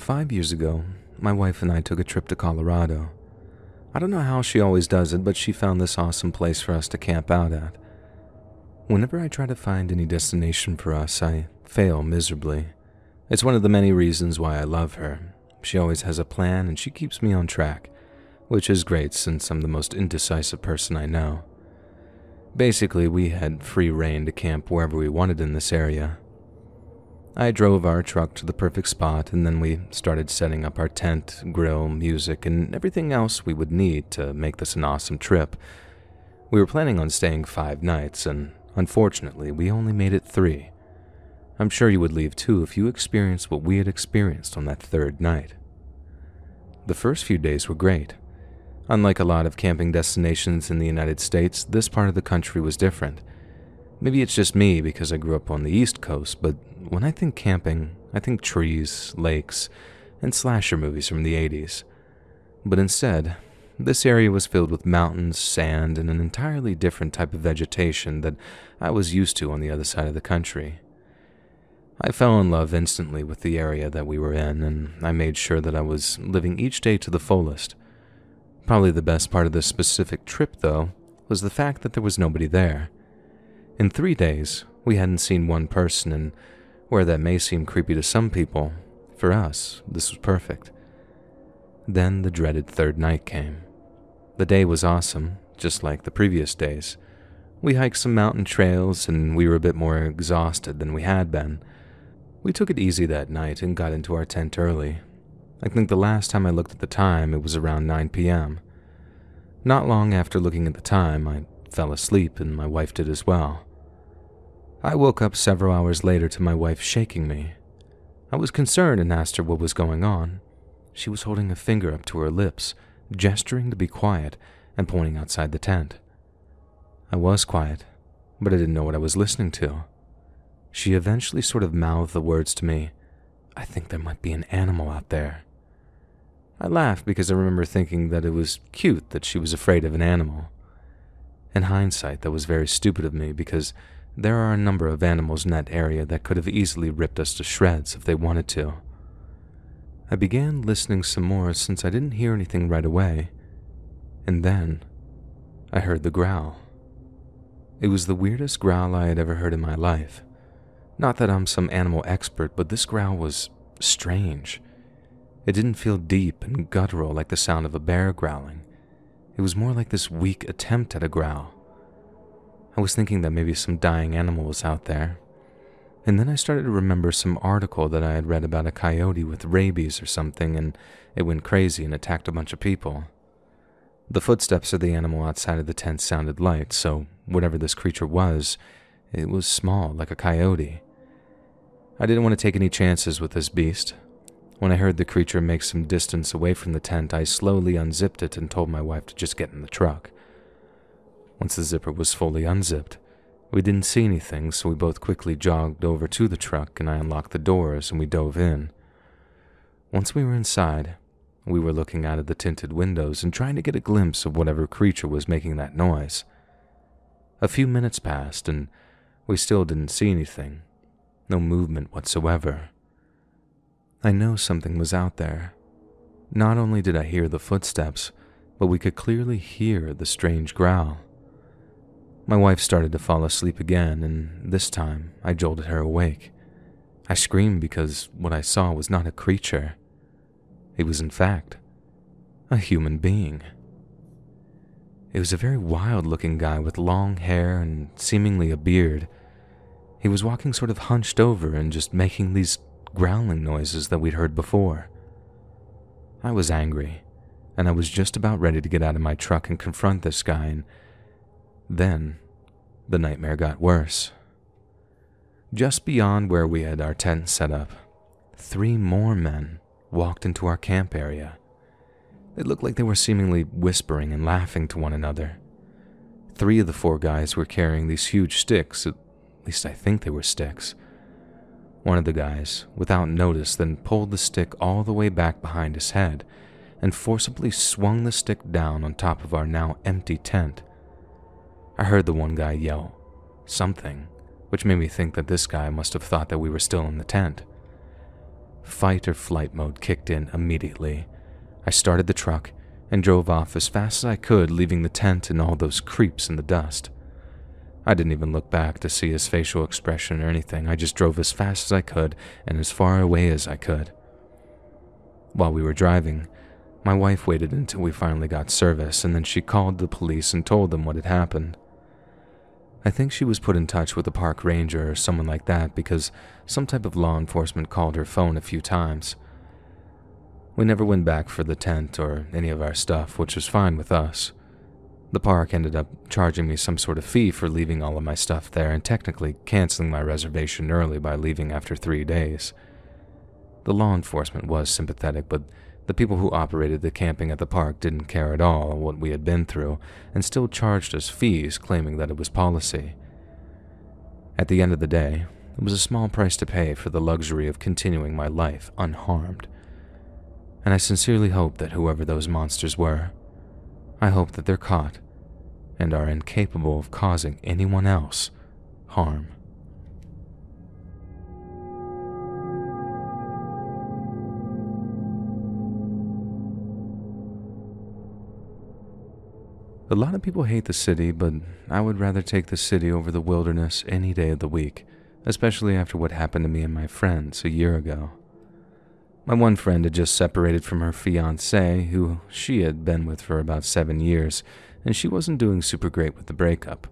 Five years ago, my wife and I took a trip to Colorado. I don't know how she always does it, but she found this awesome place for us to camp out at. Whenever I try to find any destination for us, I fail miserably. It's one of the many reasons why I love her. She always has a plan and she keeps me on track, which is great since I'm the most indecisive person I know. Basically, we had free reign to camp wherever we wanted in this area. I drove our truck to the perfect spot and then we started setting up our tent, grill, music, and everything else we would need to make this an awesome trip. We were planning on staying five nights, and unfortunately, we only made it three. I'm sure you would leave too if you experienced what we had experienced on that third night. The first few days were great. Unlike a lot of camping destinations in the United States, this part of the country was different. Maybe it's just me because I grew up on the East Coast, but when I think camping, I think trees, lakes, and slasher movies from the 80s. But instead, this area was filled with mountains, sand, and an entirely different type of vegetation that I was used to on the other side of the country. I fell in love instantly with the area that we were in, and I made sure that I was living each day to the fullest. Probably the best part of this specific trip, though, was the fact that there was nobody there. In three days, we hadn't seen one person, and where that may seem creepy to some people, for us, this was perfect. Then the dreaded third night came. The day was awesome, just like the previous days. We hiked some mountain trails, and we were a bit more exhausted than we had been. We took it easy that night and got into our tent early, I think the last time I looked at the time, it was around 9 p.m. Not long after looking at the time, I fell asleep and my wife did as well. I woke up several hours later to my wife shaking me. I was concerned and asked her what was going on. She was holding a finger up to her lips, gesturing to be quiet and pointing outside the tent. I was quiet, but I didn't know what I was listening to. She eventually sort of mouthed the words to me I think there might be an animal out there. I laughed because I remember thinking that it was cute that she was afraid of an animal. In hindsight, that was very stupid of me because there are a number of animals in that area that could have easily ripped us to shreds if they wanted to. I began listening some more since I didn't hear anything right away, and then I heard the growl. It was the weirdest growl I had ever heard in my life. Not that I'm some animal expert, but this growl was strange. It didn't feel deep and guttural like the sound of a bear growling. It was more like this weak attempt at a growl. I was thinking that maybe some dying animal was out there. And then I started to remember some article that I had read about a coyote with rabies or something, and it went crazy and attacked a bunch of people. The footsteps of the animal outside of the tent sounded light, so whatever this creature was, it was small, like a coyote. I didn't want to take any chances with this beast, when I heard the creature make some distance away from the tent, I slowly unzipped it and told my wife to just get in the truck. Once the zipper was fully unzipped, we didn't see anything, so we both quickly jogged over to the truck and I unlocked the doors and we dove in. Once we were inside, we were looking out of the tinted windows and trying to get a glimpse of whatever creature was making that noise. A few minutes passed and we still didn't see anything, no movement whatsoever. I know something was out there. Not only did I hear the footsteps, but we could clearly hear the strange growl. My wife started to fall asleep again, and this time I jolted her awake. I screamed because what I saw was not a creature. It was, in fact, a human being. It was a very wild looking guy with long hair and seemingly a beard. He was walking sort of hunched over and just making these growling noises that we'd heard before. I was angry, and I was just about ready to get out of my truck and confront this guy, and then the nightmare got worse. Just beyond where we had our tent set up, three more men walked into our camp area. It looked like they were seemingly whispering and laughing to one another. Three of the four guys were carrying these huge sticks, at least I think they were sticks, one of the guys, without notice, then pulled the stick all the way back behind his head and forcibly swung the stick down on top of our now empty tent. I heard the one guy yell, something, which made me think that this guy must have thought that we were still in the tent. Fight or flight mode kicked in immediately. I started the truck and drove off as fast as I could, leaving the tent and all those creeps in the dust. I didn't even look back to see his facial expression or anything. I just drove as fast as I could and as far away as I could. While we were driving, my wife waited until we finally got service and then she called the police and told them what had happened. I think she was put in touch with a park ranger or someone like that because some type of law enforcement called her phone a few times. We never went back for the tent or any of our stuff, which was fine with us. The park ended up charging me some sort of fee for leaving all of my stuff there and technically canceling my reservation early by leaving after three days. The law enforcement was sympathetic, but the people who operated the camping at the park didn't care at all what we had been through and still charged us fees, claiming that it was policy. At the end of the day, it was a small price to pay for the luxury of continuing my life unharmed. And I sincerely hope that whoever those monsters were, I hope that they're caught and are incapable of causing anyone else harm. A lot of people hate the city, but I would rather take the city over the wilderness any day of the week, especially after what happened to me and my friends a year ago. My one friend had just separated from her fiance, who she had been with for about seven years, and she wasn't doing super great with the breakup,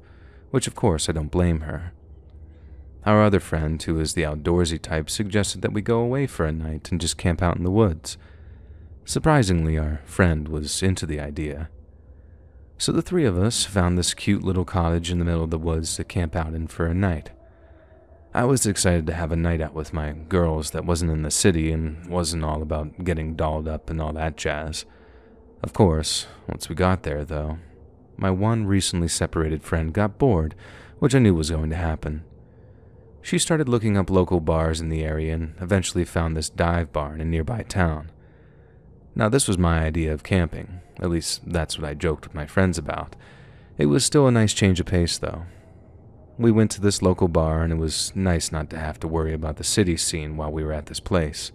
which of course I don't blame her. Our other friend, who is the outdoorsy type, suggested that we go away for a night and just camp out in the woods. Surprisingly, our friend was into the idea. So the three of us found this cute little cottage in the middle of the woods to camp out in for a night. I was excited to have a night out with my girls that wasn't in the city and wasn't all about getting dolled up and all that jazz. Of course, once we got there, though, my one recently separated friend got bored, which I knew was going to happen. She started looking up local bars in the area and eventually found this dive bar in a nearby town. Now, this was my idea of camping, at least that's what I joked with my friends about. It was still a nice change of pace, though. We went to this local bar, and it was nice not to have to worry about the city scene while we were at this place.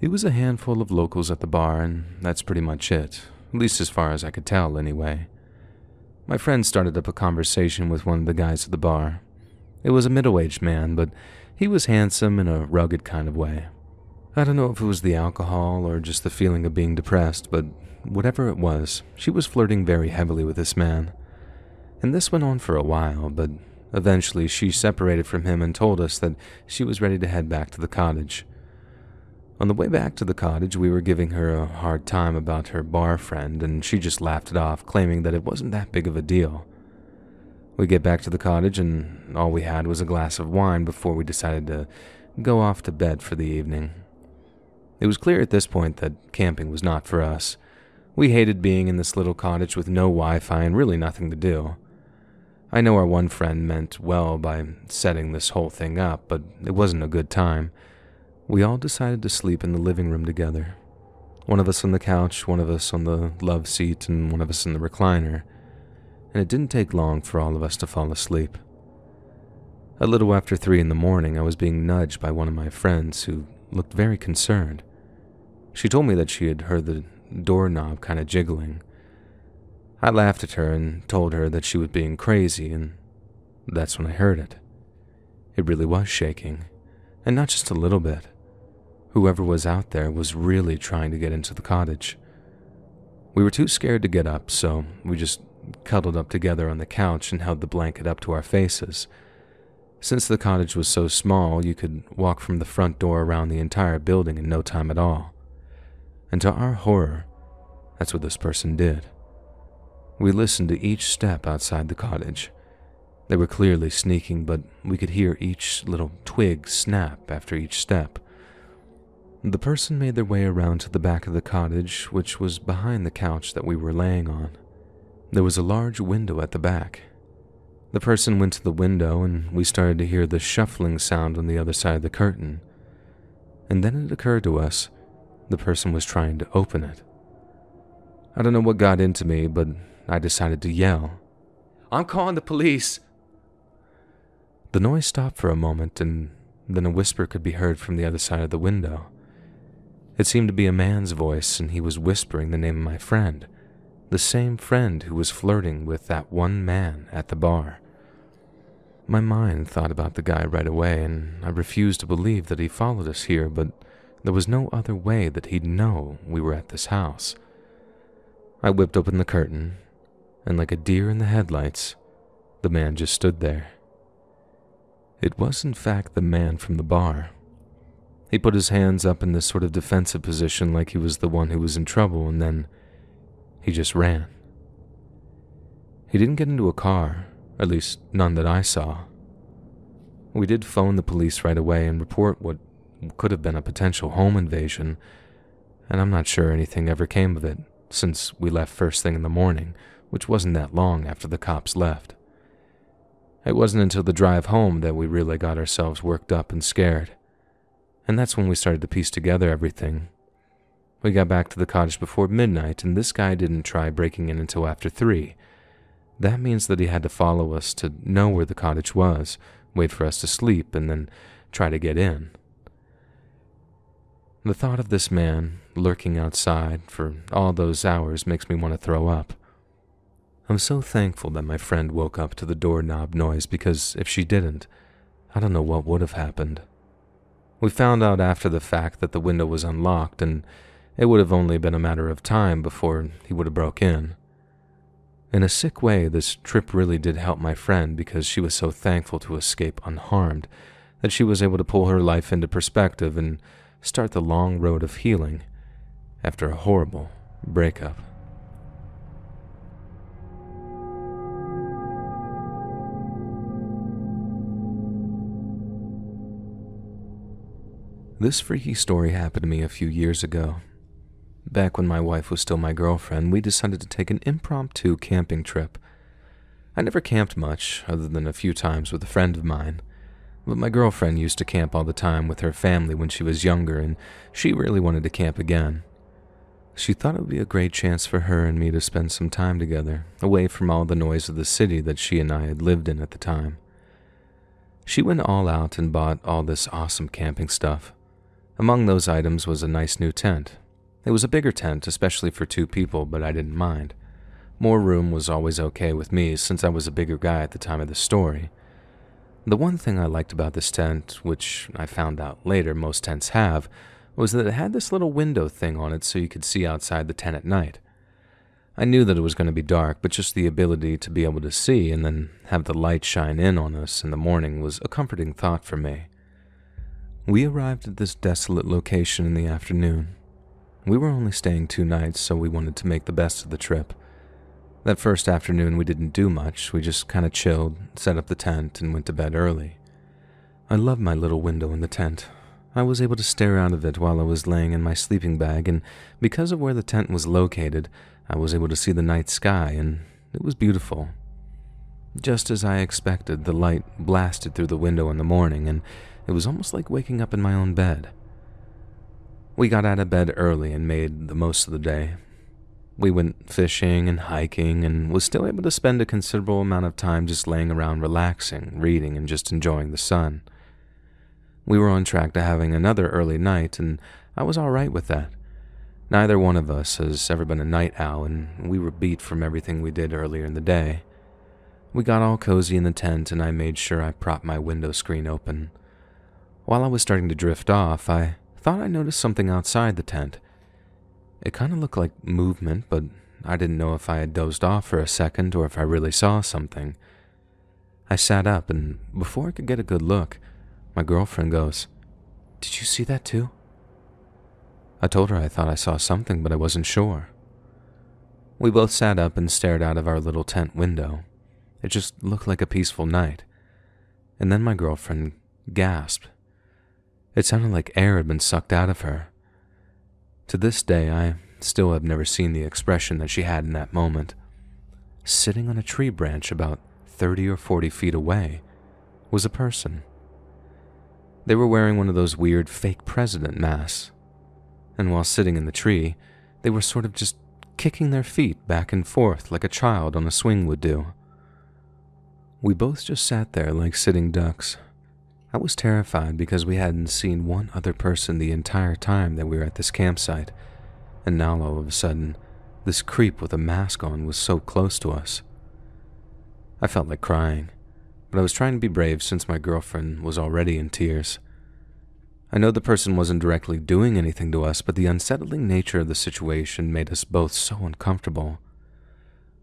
It was a handful of locals at the bar, and that's pretty much it, at least as far as I could tell, anyway. My friend started up a conversation with one of the guys at the bar. It was a middle aged man, but he was handsome in a rugged kind of way. I don't know if it was the alcohol or just the feeling of being depressed, but whatever it was, she was flirting very heavily with this man. And this went on for a while, but eventually she separated from him and told us that she was ready to head back to the cottage. On the way back to the cottage, we were giving her a hard time about her bar friend, and she just laughed it off, claiming that it wasn't that big of a deal. We get back to the cottage, and all we had was a glass of wine before we decided to go off to bed for the evening. It was clear at this point that camping was not for us. We hated being in this little cottage with no Wi Fi and really nothing to do. I know our one friend meant well by setting this whole thing up, but it wasn't a good time. We all decided to sleep in the living room together. One of us on the couch, one of us on the love seat, and one of us in the recliner. And it didn't take long for all of us to fall asleep. A little after three in the morning, I was being nudged by one of my friends who looked very concerned. She told me that she had heard the doorknob kind of jiggling. I laughed at her and told her that she was being crazy, and that's when I heard it. It really was shaking, and not just a little bit. Whoever was out there was really trying to get into the cottage. We were too scared to get up, so we just cuddled up together on the couch and held the blanket up to our faces. Since the cottage was so small, you could walk from the front door around the entire building in no time at all. And to our horror, that's what this person did. We listened to each step outside the cottage. They were clearly sneaking, but we could hear each little twig snap after each step. The person made their way around to the back of the cottage, which was behind the couch that we were laying on. There was a large window at the back. The person went to the window, and we started to hear the shuffling sound on the other side of the curtain. And then it occurred to us the person was trying to open it. I don't know what got into me, but I decided to yell. I'm calling the police. The noise stopped for a moment, and Then a whisper could be heard from the other side of the window. It seemed to be a man's voice, and he was whispering the name of my friend, the same friend who was flirting with that one man at the bar. My mind thought about the guy right away, and I refused to believe that he followed us here, but there was no other way that he'd know we were at this house. I whipped open the curtain, and like a deer in the headlights, the man just stood there. It was, in fact, the man from the bar. He put his hands up in this sort of defensive position like he was the one who was in trouble, and then he just ran. He didn't get into a car, at least none that I saw. We did phone the police right away and report what could have been a potential home invasion, and I'm not sure anything ever came of it since we left first thing in the morning, which wasn't that long after the cops left. It wasn't until the drive home that we really got ourselves worked up and scared. And that's when we started to piece together everything. We got back to the cottage before midnight, and this guy didn't try breaking in until after three. That means that he had to follow us to know where the cottage was, wait for us to sleep, and then try to get in. The thought of this man lurking outside for all those hours makes me want to throw up. I'm so thankful that my friend woke up to the doorknob noise because if she didn't, I don't know what would have happened. We found out after the fact that the window was unlocked and it would have only been a matter of time before he would have broke in. In a sick way, this trip really did help my friend because she was so thankful to escape unharmed that she was able to pull her life into perspective and start the long road of healing after a horrible breakup. This freaky story happened to me a few years ago. Back when my wife was still my girlfriend, we decided to take an impromptu camping trip. I never camped much, other than a few times with a friend of mine, but my girlfriend used to camp all the time with her family when she was younger, and she really wanted to camp again. She thought it would be a great chance for her and me to spend some time together, away from all the noise of the city that she and I had lived in at the time. She went all out and bought all this awesome camping stuff. Among those items was a nice new tent. It was a bigger tent, especially for two people, but I didn't mind. More room was always okay with me since I was a bigger guy at the time of the story. The one thing I liked about this tent, which I found out later most tents have, was that it had this little window thing on it so you could see outside the tent at night. I knew that it was going to be dark, but just the ability to be able to see and then have the light shine in on us in the morning was a comforting thought for me. We arrived at this desolate location in the afternoon. We were only staying two nights, so we wanted to make the best of the trip. That first afternoon, we didn't do much. We just kind of chilled, set up the tent, and went to bed early. I loved my little window in the tent. I was able to stare out of it while I was laying in my sleeping bag, and because of where the tent was located, I was able to see the night sky, and it was beautiful. Just as I expected, the light blasted through the window in the morning, and it was almost like waking up in my own bed. We got out of bed early and made the most of the day. We went fishing and hiking and was still able to spend a considerable amount of time just laying around relaxing, reading, and just enjoying the sun. We were on track to having another early night, and I was all right with that. Neither one of us has ever been a night owl, and we were beat from everything we did earlier in the day. We got all cozy in the tent, and I made sure I propped my window screen open. While I was starting to drift off, I thought I noticed something outside the tent. It kind of looked like movement, but I didn't know if I had dozed off for a second or if I really saw something. I sat up, and before I could get a good look, my girlfriend goes, Did you see that too? I told her I thought I saw something, but I wasn't sure. We both sat up and stared out of our little tent window. It just looked like a peaceful night. And then my girlfriend gasped it sounded like air had been sucked out of her. To this day, I still have never seen the expression that she had in that moment. Sitting on a tree branch about 30 or 40 feet away was a person. They were wearing one of those weird fake president masks. And while sitting in the tree, they were sort of just kicking their feet back and forth like a child on a swing would do. We both just sat there like sitting ducks, I was terrified because we hadn't seen one other person the entire time that we were at this campsite, and now all of a sudden, this creep with a mask on was so close to us. I felt like crying, but I was trying to be brave since my girlfriend was already in tears. I know the person wasn't directly doing anything to us, but the unsettling nature of the situation made us both so uncomfortable.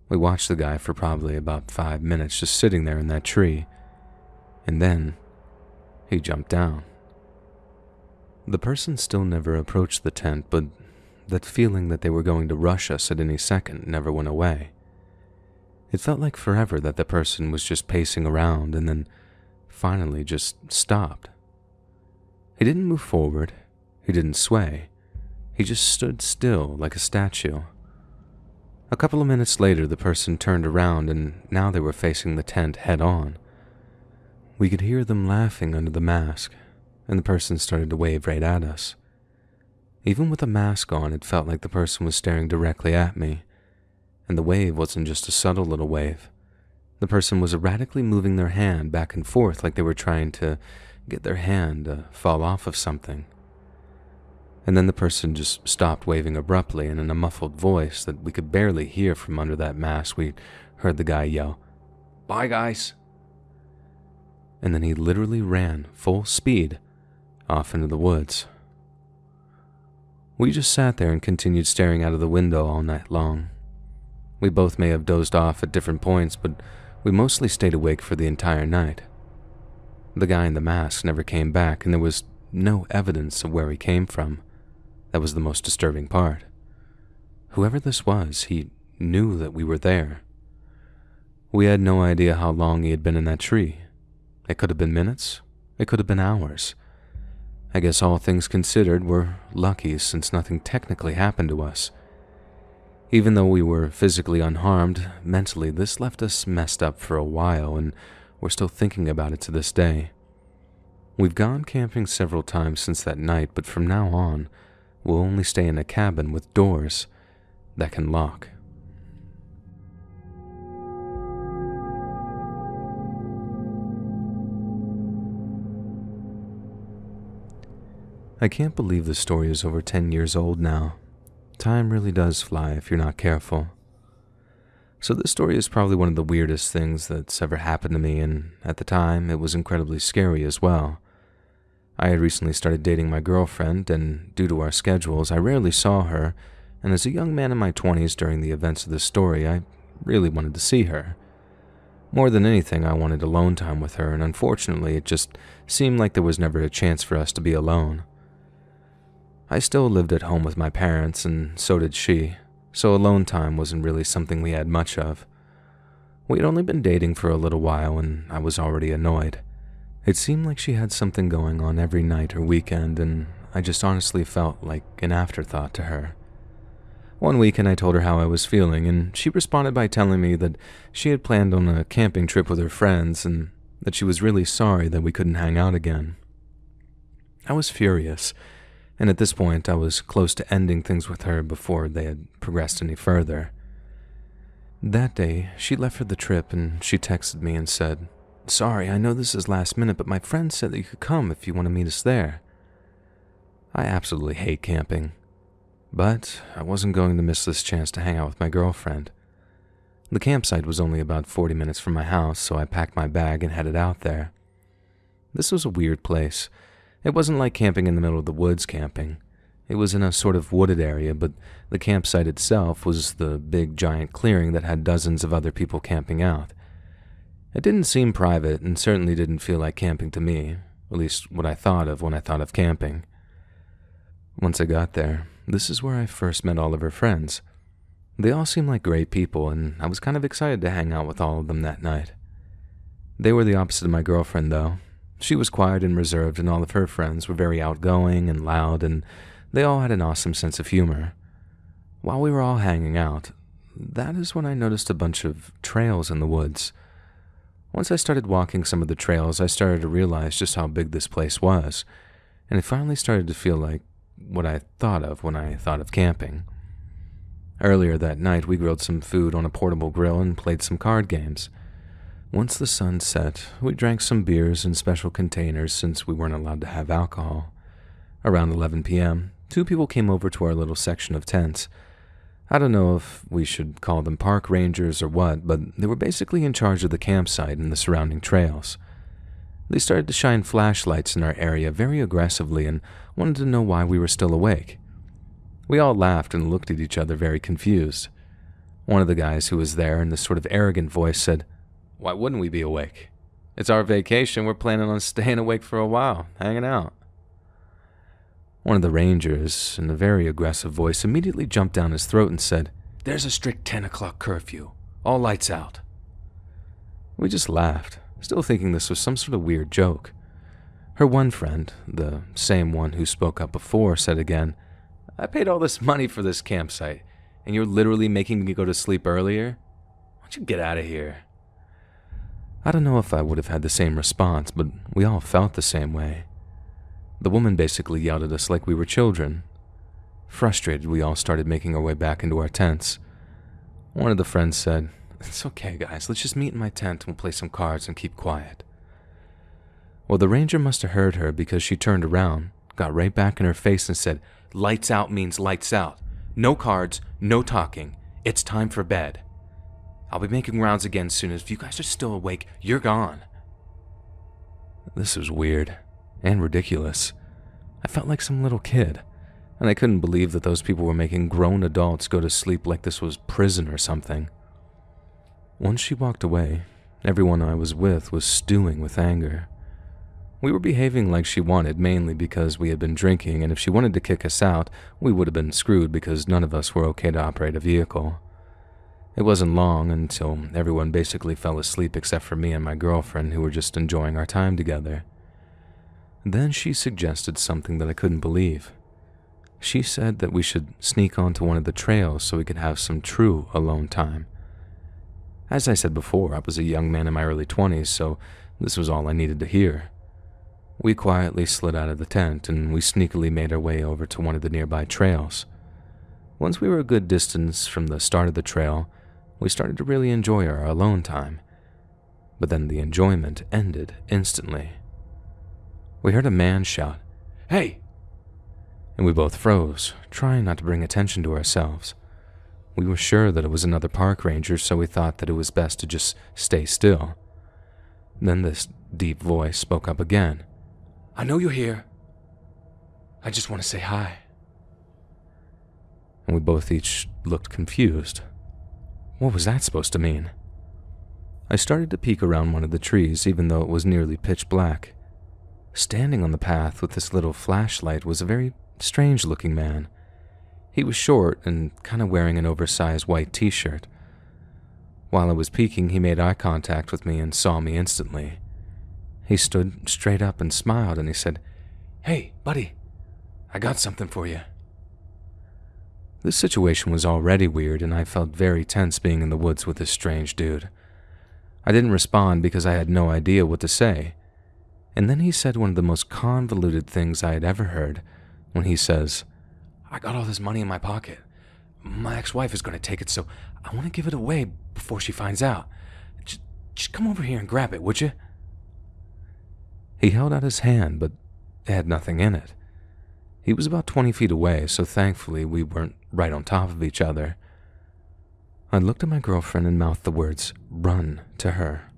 We watched the guy for probably about five minutes just sitting there in that tree, and then he jumped down. The person still never approached the tent, but that feeling that they were going to rush us at any second never went away. It felt like forever that the person was just pacing around and then finally just stopped. He didn't move forward, he didn't sway, he just stood still like a statue. A couple of minutes later, the person turned around and now they were facing the tent head on. We could hear them laughing under the mask, and the person started to wave right at us. Even with the mask on, it felt like the person was staring directly at me, and the wave wasn't just a subtle little wave. The person was erratically moving their hand back and forth like they were trying to get their hand to fall off of something. And then the person just stopped waving abruptly, and in a muffled voice that we could barely hear from under that mask, we heard the guy yell, Bye, guys and then he literally ran full speed off into the woods. We just sat there and continued staring out of the window all night long. We both may have dozed off at different points, but we mostly stayed awake for the entire night. The guy in the mask never came back, and there was no evidence of where he came from. That was the most disturbing part. Whoever this was, he knew that we were there. We had no idea how long he had been in that tree, it could have been minutes. It could have been hours. I guess all things considered, we're lucky since nothing technically happened to us. Even though we were physically unharmed, mentally this left us messed up for a while and we're still thinking about it to this day. We've gone camping several times since that night, but from now on, we'll only stay in a cabin with doors that can lock. I can't believe the story is over 10 years old now. Time really does fly if you're not careful. So, this story is probably one of the weirdest things that's ever happened to me, and at the time, it was incredibly scary as well. I had recently started dating my girlfriend, and due to our schedules, I rarely saw her, and as a young man in my 20s during the events of this story, I really wanted to see her. More than anything, I wanted alone time with her, and unfortunately, it just seemed like there was never a chance for us to be alone. I still lived at home with my parents, and so did she, so alone time wasn't really something we had much of. We had only been dating for a little while, and I was already annoyed. It seemed like she had something going on every night or weekend, and I just honestly felt like an afterthought to her. One weekend, I told her how I was feeling, and she responded by telling me that she had planned on a camping trip with her friends and that she was really sorry that we couldn't hang out again. I was furious and at this point I was close to ending things with her before they had progressed any further. That day, she left for the trip and she texted me and said, Sorry, I know this is last minute, but my friend said that you could come if you want to meet us there. I absolutely hate camping, but I wasn't going to miss this chance to hang out with my girlfriend. The campsite was only about 40 minutes from my house, so I packed my bag and headed out there. This was a weird place. It wasn't like camping in the middle of the woods camping. It was in a sort of wooded area, but the campsite itself was the big giant clearing that had dozens of other people camping out. It didn't seem private and certainly didn't feel like camping to me, at least what I thought of when I thought of camping. Once I got there, this is where I first met all of her friends. They all seemed like great people, and I was kind of excited to hang out with all of them that night. They were the opposite of my girlfriend, though, she was quiet and reserved, and all of her friends were very outgoing and loud, and they all had an awesome sense of humor. While we were all hanging out, that is when I noticed a bunch of trails in the woods. Once I started walking some of the trails, I started to realize just how big this place was, and it finally started to feel like what I thought of when I thought of camping. Earlier that night, we grilled some food on a portable grill and played some card games. Once the sun set, we drank some beers in special containers since we weren't allowed to have alcohol. Around 11 p.m., two people came over to our little section of tents. I don't know if we should call them park rangers or what, but they were basically in charge of the campsite and the surrounding trails. They started to shine flashlights in our area very aggressively and wanted to know why we were still awake. We all laughed and looked at each other very confused. One of the guys who was there in this sort of arrogant voice said, why wouldn't we be awake? It's our vacation. We're planning on staying awake for a while, hanging out. One of the rangers, in a very aggressive voice, immediately jumped down his throat and said, There's a strict 10 o'clock curfew. All lights out. We just laughed, still thinking this was some sort of weird joke. Her one friend, the same one who spoke up before, said again, I paid all this money for this campsite, and you're literally making me go to sleep earlier? Why don't you get out of here? I don't know if I would have had the same response, but we all felt the same way. The woman basically yelled at us like we were children. Frustrated, we all started making our way back into our tents. One of the friends said, It's okay, guys, let's just meet in my tent and we'll play some cards and keep quiet. Well, the ranger must have heard her because she turned around, got right back in her face, and said, Lights out means lights out. No cards, no talking. It's time for bed. I'll be making rounds again soon. If you guys are still awake, you're gone. This was weird and ridiculous. I felt like some little kid, and I couldn't believe that those people were making grown adults go to sleep like this was prison or something. Once she walked away, everyone I was with was stewing with anger. We were behaving like she wanted mainly because we had been drinking, and if she wanted to kick us out, we would have been screwed because none of us were okay to operate a vehicle. It wasn't long until everyone basically fell asleep except for me and my girlfriend, who were just enjoying our time together. Then she suggested something that I couldn't believe. She said that we should sneak onto one of the trails so we could have some true alone time. As I said before, I was a young man in my early 20s, so this was all I needed to hear. We quietly slid out of the tent and we sneakily made our way over to one of the nearby trails. Once we were a good distance from the start of the trail, we started to really enjoy our alone time. But then the enjoyment ended instantly. We heard a man shout, Hey! And we both froze, trying not to bring attention to ourselves. We were sure that it was another park ranger, so we thought that it was best to just stay still. Then this deep voice spoke up again. I know you're here. I just want to say hi. And we both each looked confused. What was that supposed to mean? I started to peek around one of the trees, even though it was nearly pitch black. Standing on the path with this little flashlight was a very strange looking man. He was short and kind of wearing an oversized white t shirt. While I was peeking, he made eye contact with me and saw me instantly. He stood straight up and smiled and he said, Hey, buddy, I got something for you. This situation was already weird, and I felt very tense being in the woods with this strange dude. I didn't respond because I had no idea what to say. And then he said one of the most convoluted things I had ever heard when he says, I got all this money in my pocket. My ex wife is going to take it, so I want to give it away before she finds out. Just, just come over here and grab it, would you? He held out his hand, but it had nothing in it. He was about 20 feet away, so thankfully we weren't right on top of each other. I looked at my girlfriend and mouthed the words, run, to her.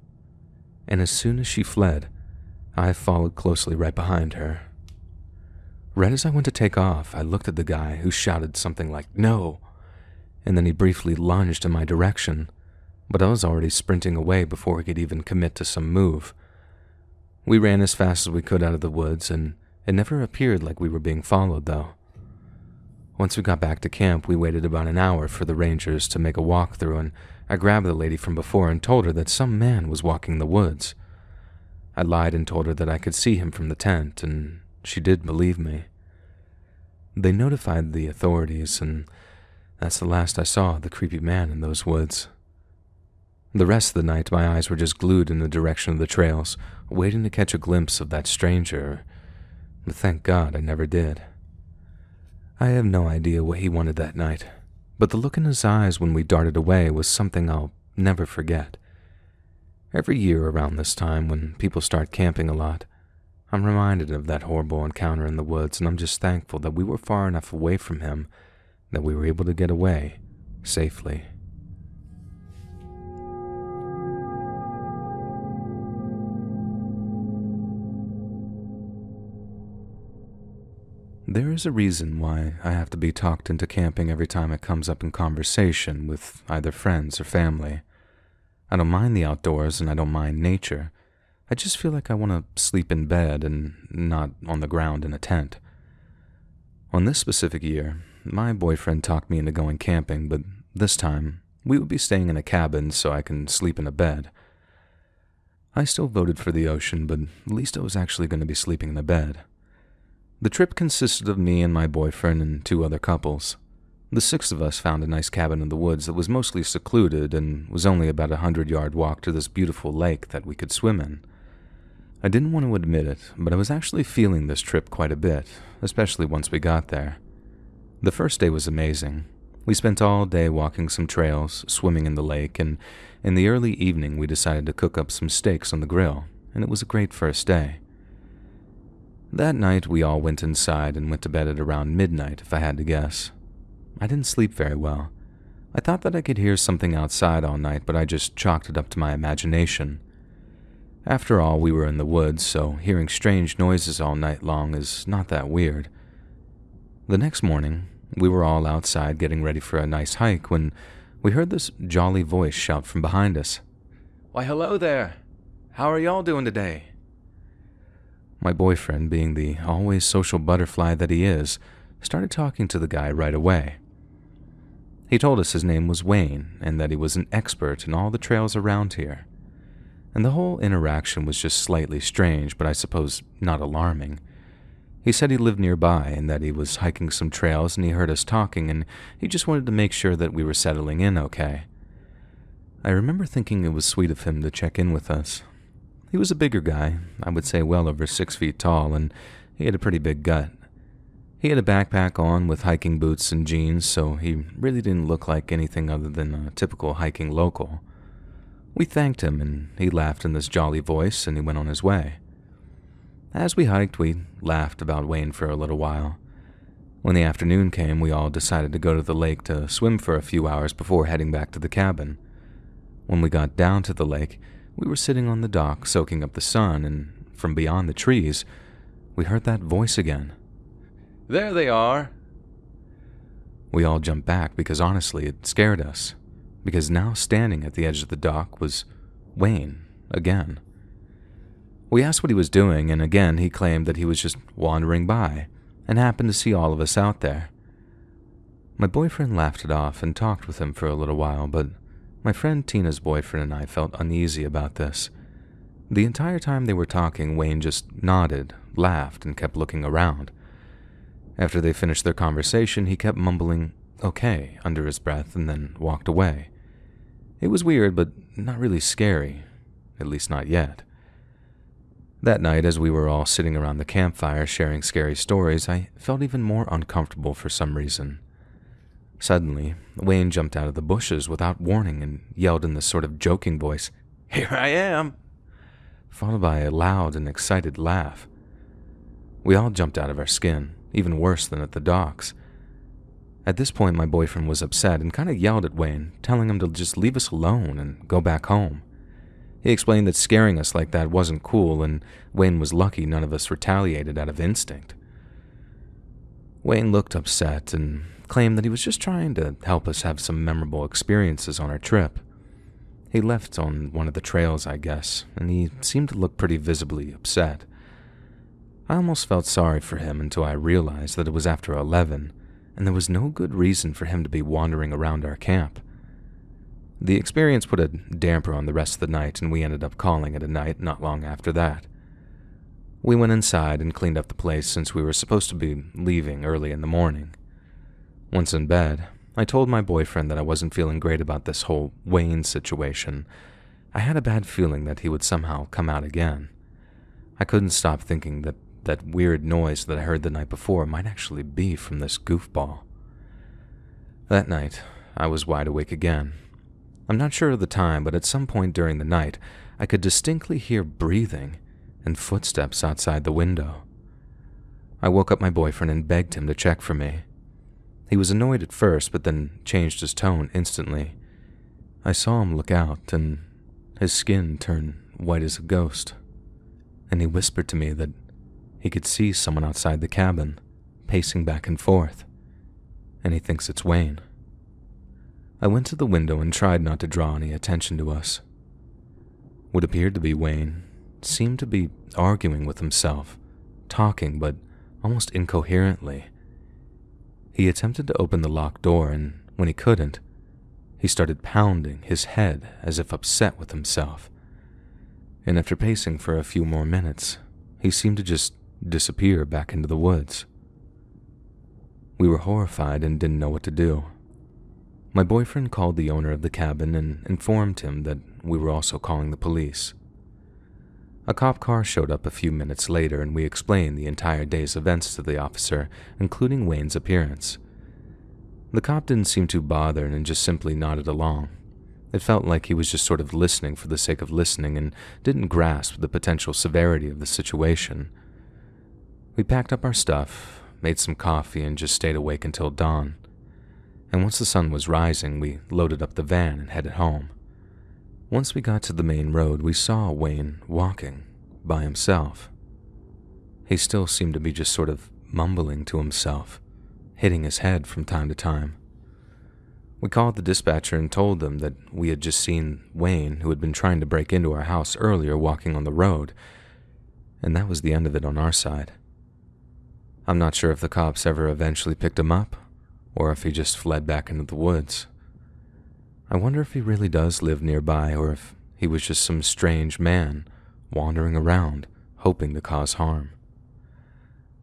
And as soon as she fled, I followed closely right behind her. Right as I went to take off, I looked at the guy who shouted something like, no, and then he briefly lunged in my direction, but I was already sprinting away before he could even commit to some move. We ran as fast as we could out of the woods, and it never appeared like we were being followed, though. Once we got back to camp, we waited about an hour for the rangers to make a walkthrough, and I grabbed the lady from before and told her that some man was walking the woods. I lied and told her that I could see him from the tent, and she did believe me. They notified the authorities, and that's the last I saw of the creepy man in those woods. The rest of the night, my eyes were just glued in the direction of the trails, waiting to catch a glimpse of that stranger, thank God I never did. I have no idea what he wanted that night, but the look in his eyes when we darted away was something I'll never forget. Every year around this time, when people start camping a lot, I'm reminded of that horrible encounter in the woods, and I'm just thankful that we were far enough away from him that we were able to get away safely. There is a reason why I have to be talked into camping every time it comes up in conversation with either friends or family. I don't mind the outdoors and I don't mind nature. I just feel like I want to sleep in bed and not on the ground in a tent. On this specific year, my boyfriend talked me into going camping, but this time we would be staying in a cabin so I can sleep in a bed. I still voted for the ocean, but at least I was actually going to be sleeping in a bed. The trip consisted of me and my boyfriend and two other couples. The six of us found a nice cabin in the woods that was mostly secluded and was only about a hundred yard walk to this beautiful lake that we could swim in. I didn't want to admit it, but I was actually feeling this trip quite a bit, especially once we got there. The first day was amazing. We spent all day walking some trails, swimming in the lake, and in the early evening we decided to cook up some steaks on the grill, and it was a great first day. That night, we all went inside and went to bed at around midnight, if I had to guess. I didn't sleep very well. I thought that I could hear something outside all night, but I just chalked it up to my imagination. After all, we were in the woods, so hearing strange noises all night long is not that weird. The next morning, we were all outside getting ready for a nice hike when we heard this jolly voice shout from behind us. Why, hello there! How are y'all doing today? My boyfriend, being the always social butterfly that he is, started talking to the guy right away. He told us his name was Wayne and that he was an expert in all the trails around here. And the whole interaction was just slightly strange, but I suppose not alarming. He said he lived nearby and that he was hiking some trails and he heard us talking and he just wanted to make sure that we were settling in okay. I remember thinking it was sweet of him to check in with us, he was a bigger guy, I would say well over six feet tall, and he had a pretty big gut. He had a backpack on with hiking boots and jeans, so he really didn't look like anything other than a typical hiking local. We thanked him, and he laughed in this jolly voice, and he went on his way. As we hiked, we laughed about Wayne for a little while. When the afternoon came, we all decided to go to the lake to swim for a few hours before heading back to the cabin. When we got down to the lake, we were sitting on the dock soaking up the sun, and from beyond the trees, we heard that voice again. There they are! We all jumped back because honestly it scared us, because now standing at the edge of the dock was Wayne again. We asked what he was doing, and again he claimed that he was just wandering by and happened to see all of us out there. My boyfriend laughed it off and talked with him for a little while, but my friend Tina's boyfriend and I felt uneasy about this. The entire time they were talking, Wayne just nodded, laughed, and kept looking around. After they finished their conversation, he kept mumbling, okay, under his breath, and then walked away. It was weird, but not really scary, at least not yet. That night, as we were all sitting around the campfire sharing scary stories, I felt even more uncomfortable for some reason. Suddenly, Wayne jumped out of the bushes without warning and yelled in this sort of joking voice, Here I am! followed by a loud and excited laugh. We all jumped out of our skin, even worse than at the docks. At this point, my boyfriend was upset and kind of yelled at Wayne, telling him to just leave us alone and go back home. He explained that scaring us like that wasn't cool, and Wayne was lucky none of us retaliated out of instinct. Wayne looked upset and claimed that he was just trying to help us have some memorable experiences on our trip. He left on one of the trails, I guess, and he seemed to look pretty visibly upset. I almost felt sorry for him until I realized that it was after 11, and there was no good reason for him to be wandering around our camp. The experience put a damper on the rest of the night, and we ended up calling it a night not long after that. We went inside and cleaned up the place since we were supposed to be leaving early in the morning. Once in bed, I told my boyfriend that I wasn't feeling great about this whole Wayne situation. I had a bad feeling that he would somehow come out again. I couldn't stop thinking that that weird noise that I heard the night before might actually be from this goofball. That night, I was wide awake again. I'm not sure of the time, but at some point during the night, I could distinctly hear breathing and footsteps outside the window. I woke up my boyfriend and begged him to check for me. He was annoyed at first, but then changed his tone instantly. I saw him look out, and his skin turned white as a ghost. And he whispered to me that he could see someone outside the cabin, pacing back and forth, and he thinks it's Wayne. I went to the window and tried not to draw any attention to us. What appeared to be Wayne seemed to be arguing with himself, talking but almost incoherently. He attempted to open the locked door, and when he couldn't, he started pounding his head as if upset with himself. And after pacing for a few more minutes, he seemed to just disappear back into the woods. We were horrified and didn't know what to do. My boyfriend called the owner of the cabin and informed him that we were also calling the police. A cop car showed up a few minutes later and we explained the entire day's events to the officer, including Wayne's appearance. The cop didn't seem too bothered and just simply nodded along. It felt like he was just sort of listening for the sake of listening and didn't grasp the potential severity of the situation. We packed up our stuff, made some coffee, and just stayed awake until dawn and once the sun was rising, we loaded up the van and headed home. Once we got to the main road, we saw Wayne walking by himself. He still seemed to be just sort of mumbling to himself, hitting his head from time to time. We called the dispatcher and told them that we had just seen Wayne, who had been trying to break into our house earlier, walking on the road, and that was the end of it on our side. I'm not sure if the cops ever eventually picked him up or if he just fled back into the woods. I wonder if he really does live nearby or if he was just some strange man wandering around, hoping to cause harm.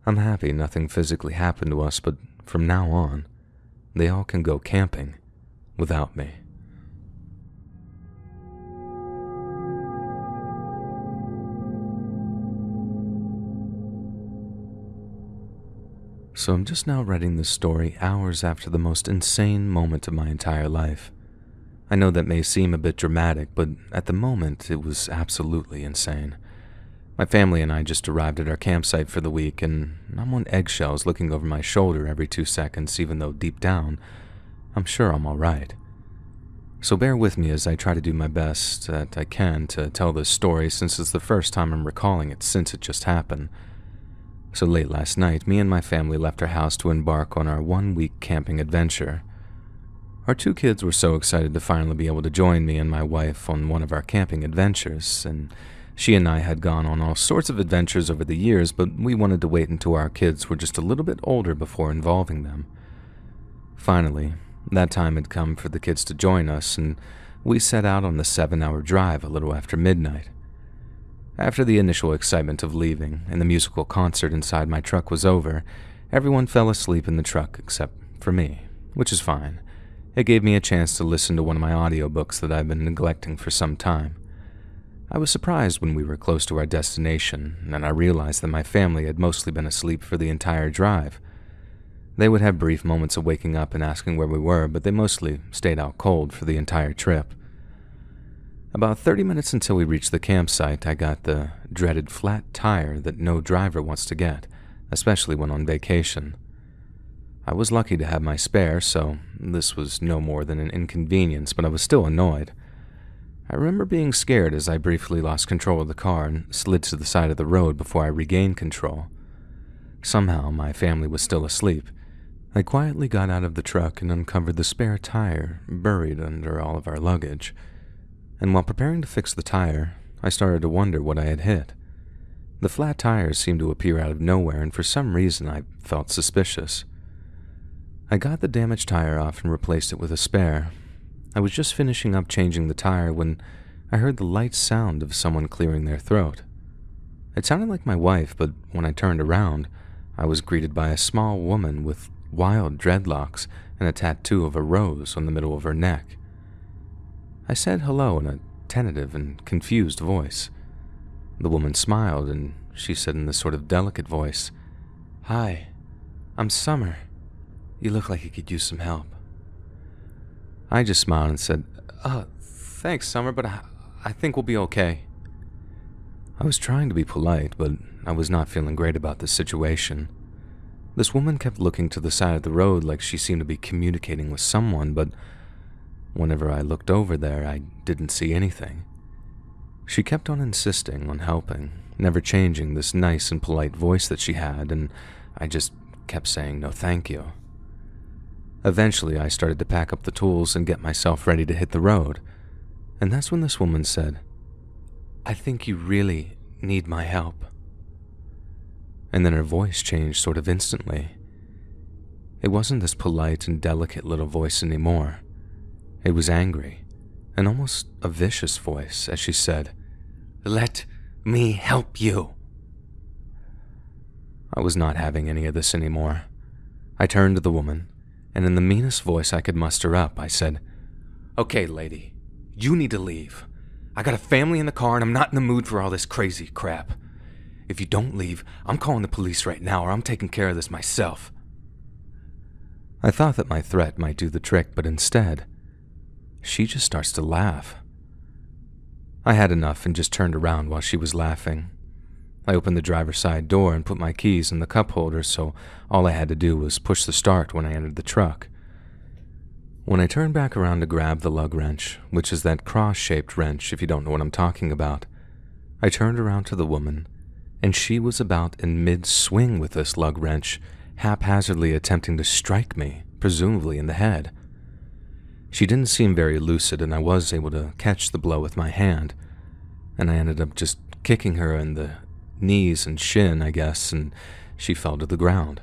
I'm happy nothing physically happened to us, but from now on, they all can go camping without me. So I'm just now writing this story hours after the most insane moment of my entire life. I know that may seem a bit dramatic, but at the moment it was absolutely insane. My family and I just arrived at our campsite for the week, and I'm on eggshells looking over my shoulder every two seconds, even though deep down, I'm sure I'm alright. So bear with me as I try to do my best that I can to tell this story since it's the first time I'm recalling it since it just happened. So late last night, me and my family left our house to embark on our one week camping adventure. Our two kids were so excited to finally be able to join me and my wife on one of our camping adventures, and she and I had gone on all sorts of adventures over the years, but we wanted to wait until our kids were just a little bit older before involving them. Finally, that time had come for the kids to join us, and we set out on the seven hour drive a little after midnight. After the initial excitement of leaving and the musical concert inside my truck was over, everyone fell asleep in the truck except for me, which is fine. It gave me a chance to listen to one of my audiobooks that I've been neglecting for some time. I was surprised when we were close to our destination, and I realized that my family had mostly been asleep for the entire drive. They would have brief moments of waking up and asking where we were, but they mostly stayed out cold for the entire trip. About 30 minutes until we reached the campsite, I got the dreaded flat tire that no driver wants to get, especially when on vacation. I was lucky to have my spare, so this was no more than an inconvenience, but I was still annoyed. I remember being scared as I briefly lost control of the car and slid to the side of the road before I regained control. Somehow, my family was still asleep. I quietly got out of the truck and uncovered the spare tire buried under all of our luggage and while preparing to fix the tire, I started to wonder what I had hit. The flat tires seemed to appear out of nowhere, and for some reason I felt suspicious. I got the damaged tire off and replaced it with a spare. I was just finishing up changing the tire when I heard the light sound of someone clearing their throat. It sounded like my wife, but when I turned around, I was greeted by a small woman with wild dreadlocks and a tattoo of a rose on the middle of her neck. I said hello in a tentative and confused voice. The woman smiled and she said in this sort of delicate voice, Hi, I'm Summer. You look like you could use some help. I just smiled and said, Oh, thanks, Summer, but I, I think we'll be okay. I was trying to be polite, but I was not feeling great about the situation. This woman kept looking to the side of the road like she seemed to be communicating with someone, but whenever I looked over there, I didn't see anything. She kept on insisting on helping, never changing this nice and polite voice that she had, and I just kept saying no thank you. Eventually, I started to pack up the tools and get myself ready to hit the road, and that's when this woman said, I think you really need my help and then her voice changed sort of instantly. It wasn't this polite and delicate little voice anymore. It was angry, and almost a vicious voice as she said, Let me help you. I was not having any of this anymore. I turned to the woman, and in the meanest voice I could muster up, I said, Okay, lady, you need to leave. I got a family in the car and I'm not in the mood for all this crazy crap. If you don't leave, I'm calling the police right now or I'm taking care of this myself. I thought that my threat might do the trick, but instead, she just starts to laugh. I had enough and just turned around while she was laughing. I opened the driver's side door and put my keys in the cup holder, so all I had to do was push the start when I entered the truck. When I turned back around to grab the lug wrench, which is that cross shaped wrench if you don't know what I'm talking about, I turned around to the woman and she was about in mid swing with this lug wrench, haphazardly attempting to strike me, presumably in the head. She didn't seem very lucid, and I was able to catch the blow with my hand, and I ended up just kicking her in the knees and shin, I guess, and she fell to the ground.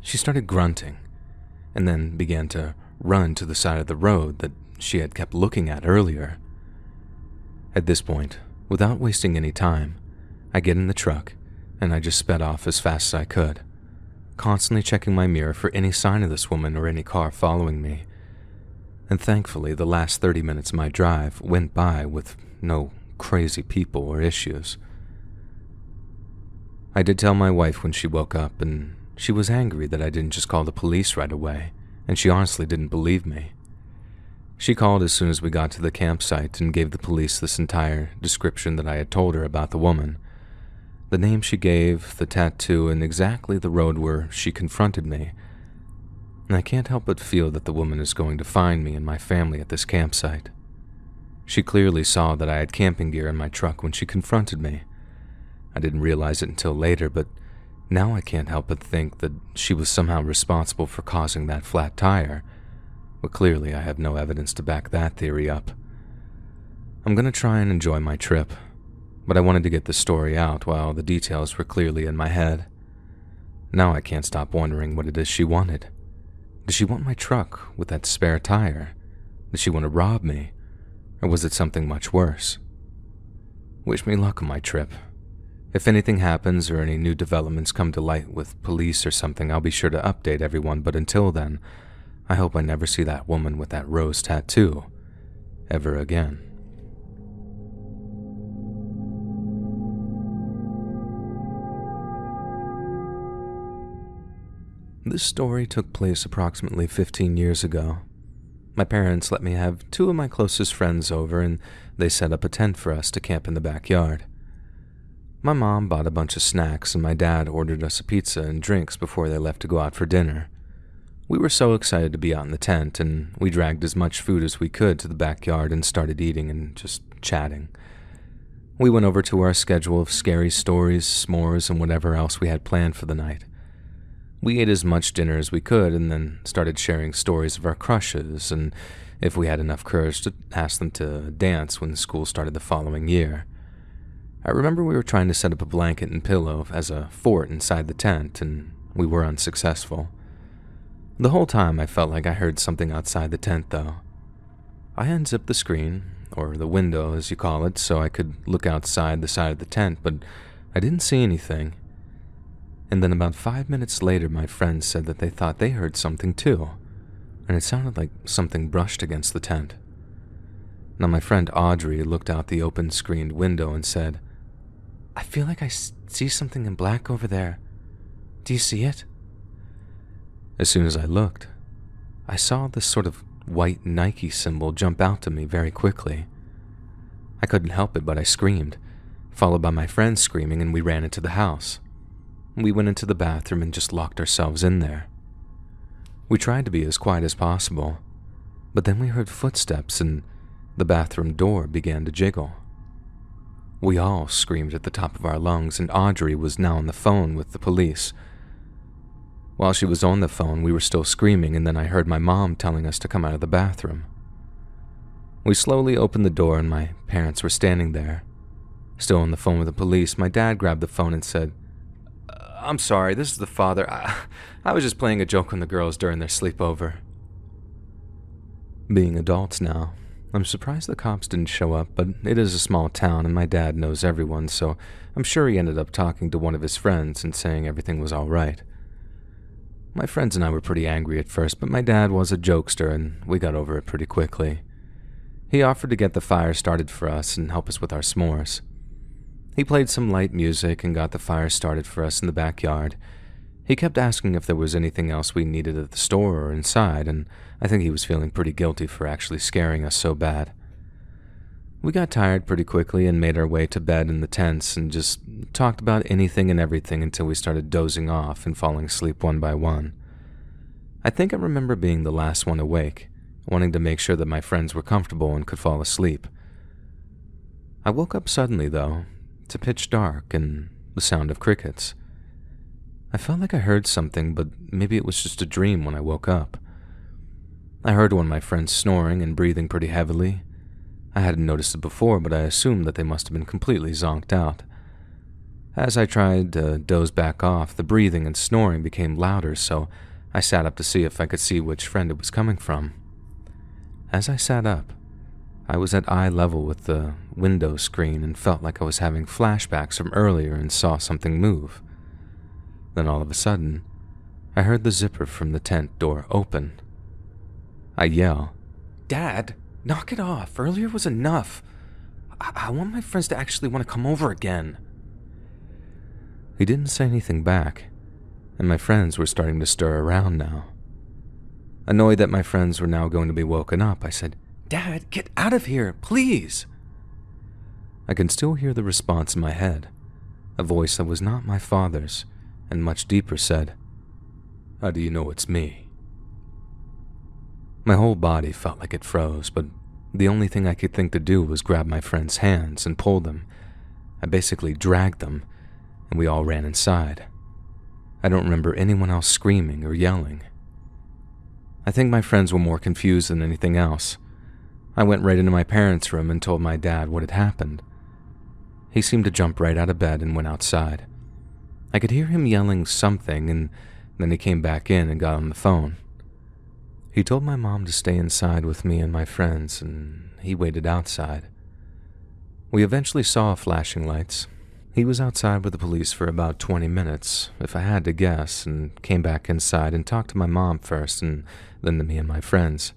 She started grunting, and then began to run to the side of the road that she had kept looking at earlier. At this point, without wasting any time, I get in the truck, and I just sped off as fast as I could, constantly checking my mirror for any sign of this woman or any car following me. And thankfully, the last 30 minutes of my drive went by with no crazy people or issues. I did tell my wife when she woke up, and she was angry that I didn't just call the police right away, and she honestly didn't believe me. She called as soon as we got to the campsite and gave the police this entire description that I had told her about the woman, the name she gave, the tattoo, and exactly the road where she confronted me. I can't help but feel that the woman is going to find me and my family at this campsite. She clearly saw that I had camping gear in my truck when she confronted me. I didn't realize it until later, but now I can't help but think that she was somehow responsible for causing that flat tire. But clearly, I have no evidence to back that theory up. I'm going to try and enjoy my trip, but I wanted to get the story out while the details were clearly in my head. Now I can't stop wondering what it is she wanted. Did she want my truck with that spare tire? Did she want to rob me? Or was it something much worse? Wish me luck on my trip. If anything happens or any new developments come to light with police or something, I'll be sure to update everyone, but until then, I hope I never see that woman with that rose tattoo ever again. This story took place approximately 15 years ago. My parents let me have two of my closest friends over and they set up a tent for us to camp in the backyard. My mom bought a bunch of snacks and my dad ordered us a pizza and drinks before they left to go out for dinner. We were so excited to be out in the tent and we dragged as much food as we could to the backyard and started eating and just chatting. We went over to our schedule of scary stories, s'mores, and whatever else we had planned for the night. We ate as much dinner as we could and then started sharing stories of our crushes and if we had enough courage to ask them to dance when school started the following year. I remember we were trying to set up a blanket and pillow as a fort inside the tent, and we were unsuccessful. The whole time I felt like I heard something outside the tent, though. I unzipped the screen, or the window as you call it, so I could look outside the side of the tent, but I didn't see anything and then about five minutes later, my friends said that they thought they heard something too, and it sounded like something brushed against the tent. Now, my friend Audrey looked out the open screened window and said, I feel like I see something in black over there. Do you see it? As soon as I looked, I saw this sort of white Nike symbol jump out to me very quickly. I couldn't help it, but I screamed, followed by my friends screaming, and we ran into the house. We went into the bathroom and just locked ourselves in there. We tried to be as quiet as possible, but then we heard footsteps and the bathroom door began to jiggle. We all screamed at the top of our lungs, and Audrey was now on the phone with the police. While she was on the phone, we were still screaming, and then I heard my mom telling us to come out of the bathroom. We slowly opened the door, and my parents were standing there. Still on the phone with the police, my dad grabbed the phone and said, uh, I'm sorry, this is the father. I, I was just playing a joke on the girls during their sleepover. Being adults now, I'm surprised the cops didn't show up, but it is a small town and my dad knows everyone, so I'm sure he ended up talking to one of his friends and saying everything was alright. My friends and I were pretty angry at first, but my dad was a jokester and we got over it pretty quickly. He offered to get the fire started for us and help us with our s'mores. He played some light music and got the fire started for us in the backyard. He kept asking if there was anything else we needed at the store or inside, and I think he was feeling pretty guilty for actually scaring us so bad. We got tired pretty quickly and made our way to bed in the tents and just talked about anything and everything until we started dozing off and falling asleep one by one. I think I remember being the last one awake, wanting to make sure that my friends were comfortable and could fall asleep. I woke up suddenly, though, to pitch dark and the sound of crickets. I felt like I heard something, but maybe it was just a dream when I woke up. I heard one of my friends snoring and breathing pretty heavily. I hadn't noticed it before, but I assumed that they must have been completely zonked out. As I tried to doze back off, the breathing and snoring became louder, so I sat up to see if I could see which friend it was coming from. As I sat up, I was at eye level with the window screen and felt like I was having flashbacks from earlier and saw something move. Then all of a sudden, I heard the zipper from the tent door open. I yell, Dad, knock it off. Earlier was enough. I, I want my friends to actually want to come over again. He didn't say anything back, and my friends were starting to stir around now. Annoyed that my friends were now going to be woken up, I said, Dad, get out of here, please. I can still hear the response in my head, a voice that was not my father's, and much deeper said, How do you know it's me? My whole body felt like it froze, but the only thing I could think to do was grab my friend's hands and pull them. I basically dragged them, and we all ran inside. I don't remember anyone else screaming or yelling. I think my friends were more confused than anything else. I went right into my parents' room and told my dad what had happened. He seemed to jump right out of bed and went outside. I could hear him yelling something, and then he came back in and got on the phone. He told my mom to stay inside with me and my friends, and he waited outside. We eventually saw flashing lights. He was outside with the police for about 20 minutes, if I had to guess, and came back inside and talked to my mom first and then to me and my friends.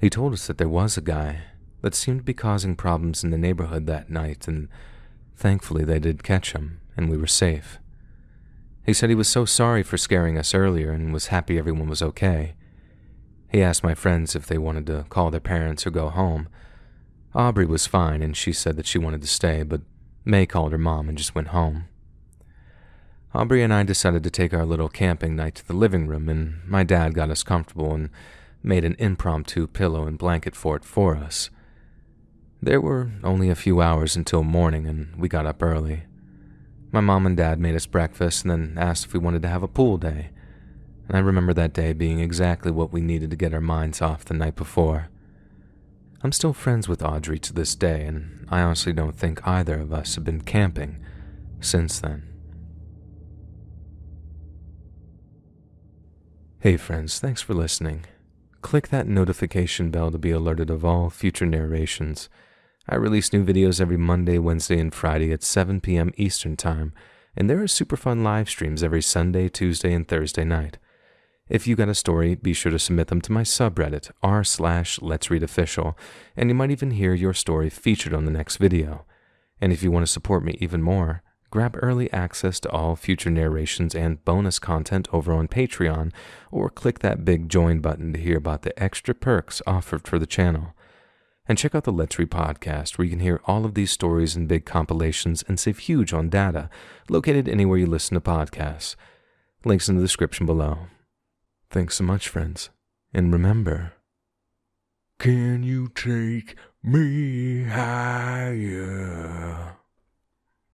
He told us that there was a guy that seemed to be causing problems in the neighborhood that night, and thankfully they did catch him, and we were safe. He said he was so sorry for scaring us earlier and was happy everyone was okay. He asked my friends if they wanted to call their parents or go home. Aubrey was fine, and she said that she wanted to stay, but May called her mom and just went home. Aubrey and I decided to take our little camping night to the living room, and my dad got us comfortable and made an impromptu pillow and blanket fort for us. There were only a few hours until morning, and we got up early. My mom and dad made us breakfast and then asked if we wanted to have a pool day. And I remember that day being exactly what we needed to get our minds off the night before. I'm still friends with Audrey to this day, and I honestly don't think either of us have been camping since then. Hey, friends, thanks for listening. Click that notification bell to be alerted of all future narrations. I release new videos every Monday, Wednesday, and Friday at 7 p.m. Eastern Time, and there are super fun live streams every Sunday, Tuesday, and Thursday night. If you got a story, be sure to submit them to my subreddit, r slash let's read official, and you might even hear your story featured on the next video. And if you want to support me even more, grab early access to all future narrations and bonus content over on Patreon, or click that big join button to hear about the extra perks offered for the channel. And check out the Let's Read podcast, where you can hear all of these stories in big compilations and save huge on data, located anywhere you listen to podcasts. Links in the description below. Thanks so much, friends. And remember, can you take me higher?